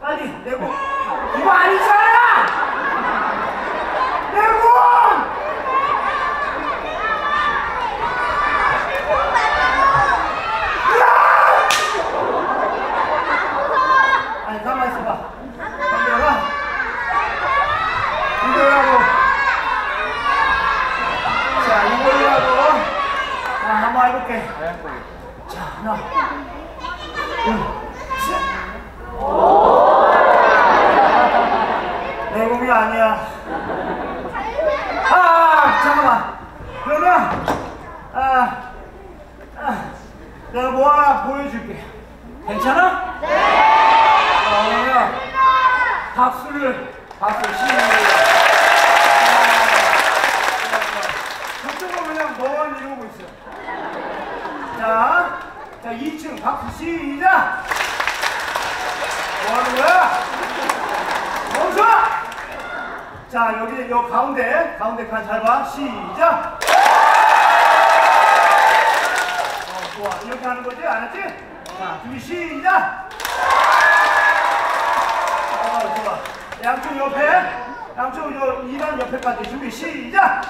빨리 내고. 이거 아니잖아. 내고. 아니 가만 있어봐. 내가 이거라고. 자 이거라고. 자 한번 해볼게. 자 하나, 둘, 셋. 내 몸이 아니야. 아 잠깐만. 그러면 아, 아 내가 뭐 하나 보여줄게. 괜찮아? 그러면 박수를 박수 시작. 저쪽은 그냥 너만 이러고 있어. 자, 자 2층 박수 시작. 뭐 하는 거야? 멈춰! 자 여기 요 가운데 가운데 칸 잘 봐. 시작. 어 좋아 이렇게 하는 거지 알았지? 자 준비 시작. 어, 좋아. 양쪽 옆에, 양쪽 요 2단 옆에까지 준비 시작!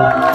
아,